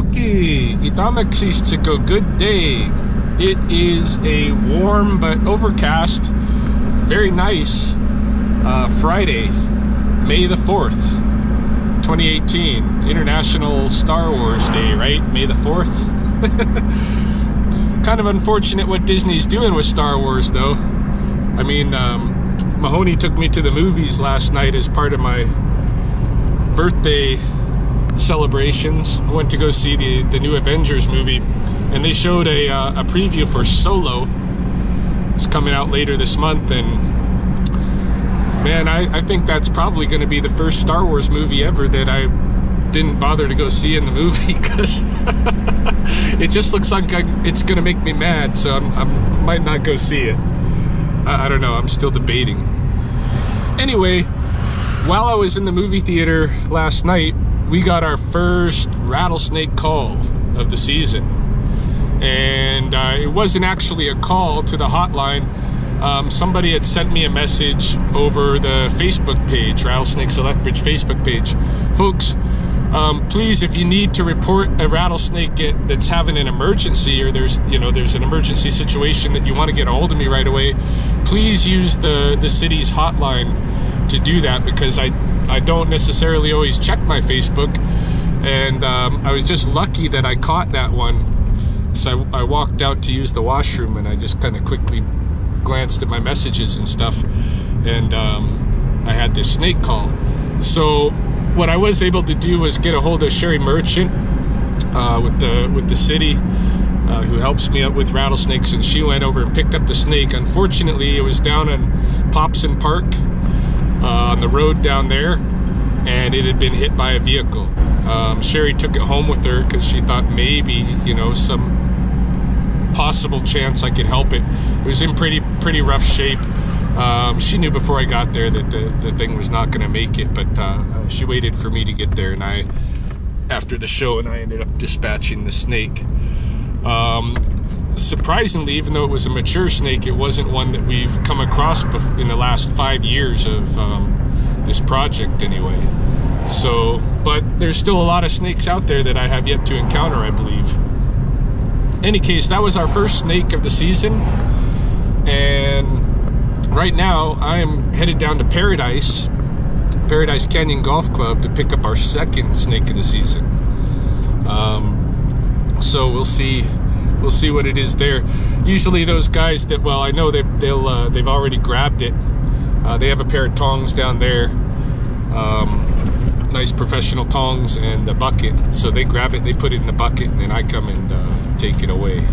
Okie Itamexico, good day. It is a warm but overcast, very nice uh, Friday, May the 4th, 2018. International Star Wars Day, right? May the 4th. kind of unfortunate what Disney's doing with Star Wars, though. I mean, um, Mahoney took me to the movies last night as part of my birthday celebrations. I went to go see the, the new Avengers movie, and they showed a, uh, a preview for Solo. It's coming out later this month, and man, I, I think that's probably going to be the first Star Wars movie ever that I didn't bother to go see in the movie because it just looks like I, it's going to make me mad, so I might not go see it. I, I don't know, I'm still debating. Anyway, while I was in the movie theater last night, we got our first rattlesnake call of the season. And uh, it wasn't actually a call to the hotline. Um, somebody had sent me a message over the Facebook page, Rattlesnakes Lethbridge Facebook page. Folks, um, please, if you need to report a rattlesnake that's having an emergency or there's, you know, there's an emergency situation that you want to get a hold of me right away, please use the, the city's hotline to do that because I I don't necessarily always check my Facebook, and um, I was just lucky that I caught that one. So I, I walked out to use the washroom, and I just kind of quickly glanced at my messages and stuff, and um, I had this snake call. So what I was able to do was get a hold of Sherry Merchant uh, with the with the city. Uh, who helps me out with rattlesnakes and she went over and picked up the snake unfortunately it was down in Popson Park uh, on the road down there and it had been hit by a vehicle. Um, Sherry took it home with her because she thought maybe, you know, some possible chance I could help it. It was in pretty pretty rough shape. Um, she knew before I got there that the, the thing was not going to make it, but uh, she waited for me to get there, and I, after the show, and I ended up dispatching the snake. Um, surprisingly, even though it was a mature snake, it wasn't one that we've come across in the last five years of um, this project, anyway. So, but there's still a lot of snakes out there that I have yet to encounter, I believe. Any case, that was our first snake of the season, and right now I am headed down to Paradise, Paradise Canyon Golf Club, to pick up our second snake of the season. Um, so we'll see we'll see what it is there. Usually those guys that, well, I know they, they'll, uh, they've already grabbed it. Uh, they have a pair of tongs down there. Um, nice professional tongs and a bucket. So they grab it, they put it in the bucket, and then I come and uh, take it away.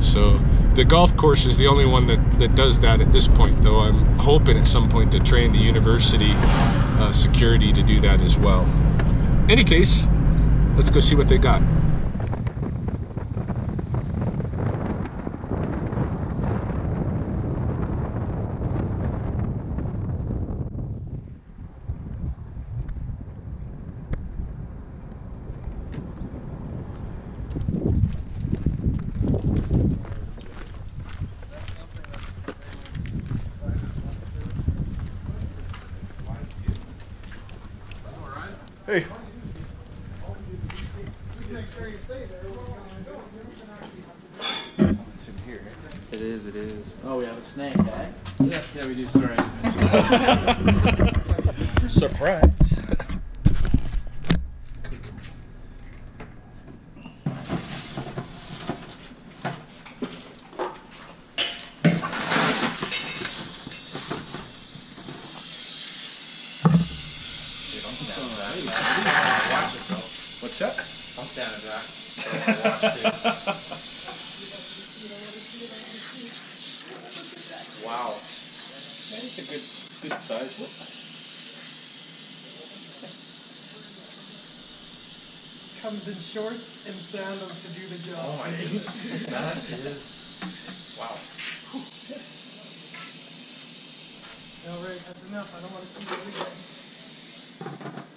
So the golf course is the only one that, that does that at this point, though I'm hoping at some point to train the university uh, security to do that as well. Any case, let's go see what they got. Hey. It's in here. It is, it is. Oh, we have a snake, eh? Yeah, yeah, we do. Sorry. Surprise. What's that? I'm standing back. wow. That's a good, good size one. Comes in shorts and sandals to do the job. Oh my goodness. That is. Wow. All right, that's enough. I don't want to see you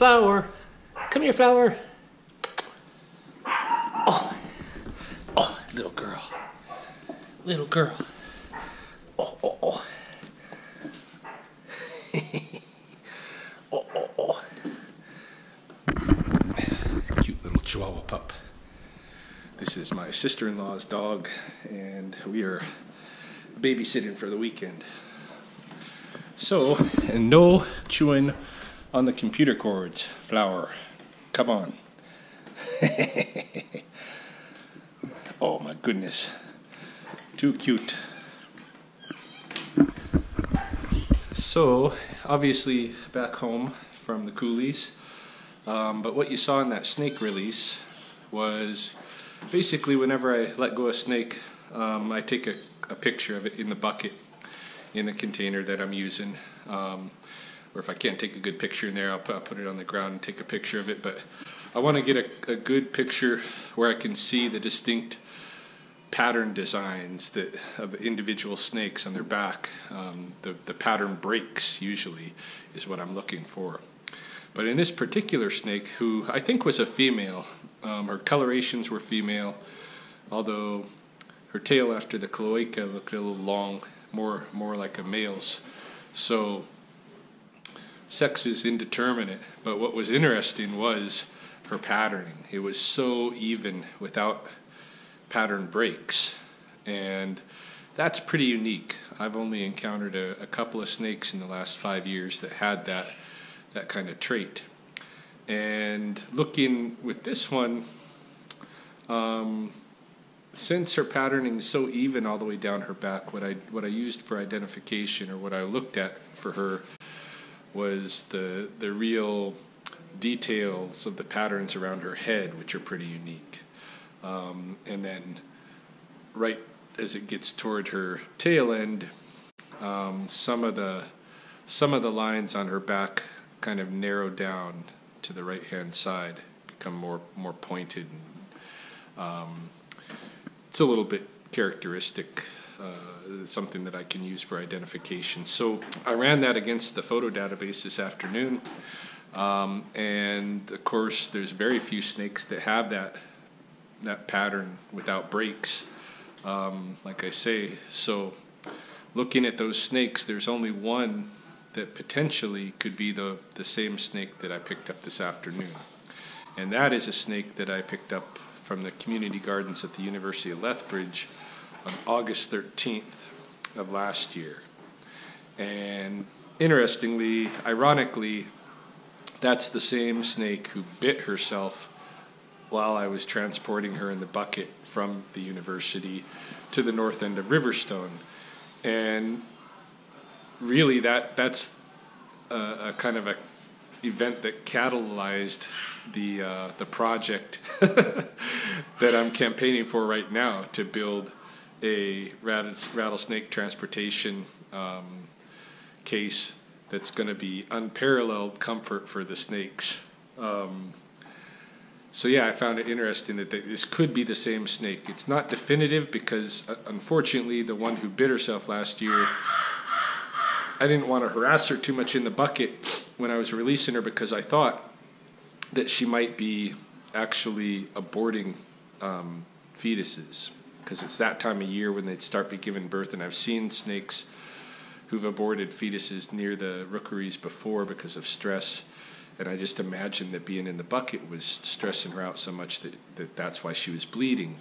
Flower, come here, Flower. Oh, oh, little girl, little girl. Oh, oh, oh. oh, oh, oh. Cute little Chihuahua pup. This is my sister-in-law's dog, and we are babysitting for the weekend. So, and no chewing on the computer cords, Flower. Come on. oh my goodness. Too cute. So, obviously, back home from the coulees. Um, but what you saw in that snake release was basically whenever I let go a snake, um, I take a, a picture of it in the bucket in the container that I'm using. Um, or if I can't take a good picture in there, I'll put, I'll put it on the ground and take a picture of it. But I want to get a, a good picture where I can see the distinct pattern designs that of individual snakes on their back. Um, the, the pattern breaks usually is what I'm looking for. But in this particular snake, who I think was a female, um, her colorations were female, although her tail after the cloaca looked a little long, more more like a male's. So sex is indeterminate. But what was interesting was her patterning. It was so even without pattern breaks, and that's pretty unique. I've only encountered a, a couple of snakes in the last five years that had that that kind of trait. And looking with this one, um, since her patterning is so even all the way down her back, what I what I used for identification or what I looked at for her was the the real details of the patterns around her head, which are pretty unique. Um, and then right as it gets toward her tail end, um, some of the some of the lines on her back kind of narrow down to the right hand side, become more more pointed. And, um, it's a little bit characteristic, uh, something that I can use for identification. So I ran that against the photo database this afternoon, um, and of course, there's very few snakes that have that that pattern without breaks. Um, like I say, so looking at those snakes, there's only one that potentially could be the, the same snake that I picked up this afternoon. And that is a snake that I picked up from the community gardens at the University of Lethbridge on August 13th of last year. And interestingly, ironically, that's the same snake who bit herself while I was transporting her in the bucket from the university to the north end of Riverstone. And really, that that's a, a kind of a event that catalyzed the uh, the project that I'm campaigning for right now to build a rattlesnake transportation um, case that's going to be unparalleled comfort for the snakes. Um, so yeah, I found it interesting that this could be the same snake. It's not definitive because, uh, unfortunately, the one who bit herself last year, I didn't want to harass her too much in the bucket when I was releasing her because I thought that she might be actually aborting um, fetuses because it's that time of year when they start be giving birth, and I've seen snakes who've aborted fetuses near the rookeries before because of stress and I just imagined that being in the bucket was stressing her out so much that, that that's why she was bleeding.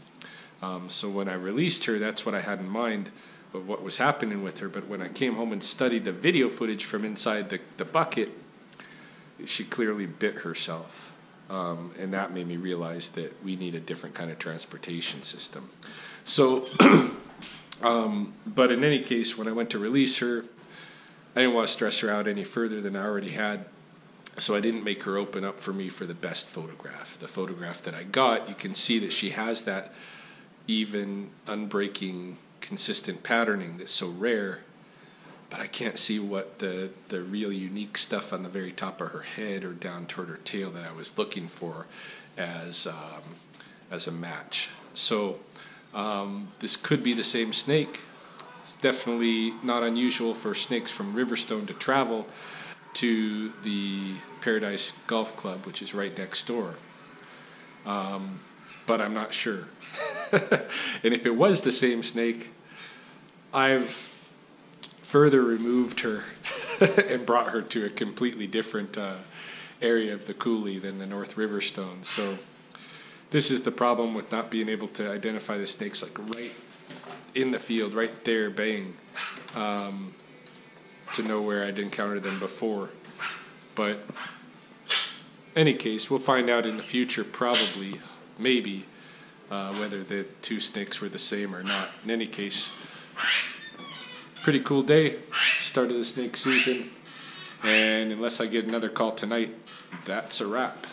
Um, so when I released her, that's what I had in mind of what was happening with her. But when I came home and studied the video footage from inside the, the bucket, she clearly bit herself. Um, and that made me realize that we need a different kind of transportation system. So, um, but in any case, when I went to release her, I didn't want to stress her out any further than I already had So I didn't make her open up for me for the best photograph. The photograph that I got, you can see that she has that even, unbreaking, consistent patterning that's so rare. But I can't see what the, the real unique stuff on the very top of her head or down toward her tail that I was looking for as, um, as a match. So um, this could be the same snake. It's definitely not unusual for snakes from Riverstone to travel to the Paradise Golf Club, which is right next door. Um, but I'm not sure. and if it was the same snake, I've further removed her and brought her to a completely different uh, area of the coulee than the North Riverstone. So this is the problem with not being able to identify the snakes like right in the field, right there, baying, um, to know where I'd encountered them before. But any case, we'll find out in the future, probably, maybe, uh, whether the two snakes were the same or not. In any case, pretty cool day. Start of the snake season. And unless I get another call tonight, that's a wrap.